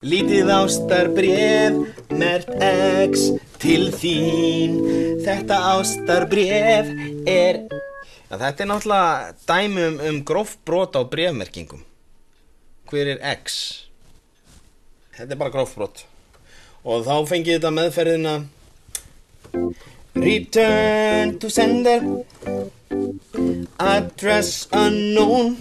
Lítið ástarbref, mert X til þín. Þetta ástarbref er... Ja, þetta er náttúrulega dæmi um, um gróft brot á brefmerkingum. Hver er X? Þetta er bara gróft brot. Og þá fengið þetta meðferðina... Return to sender Address unknown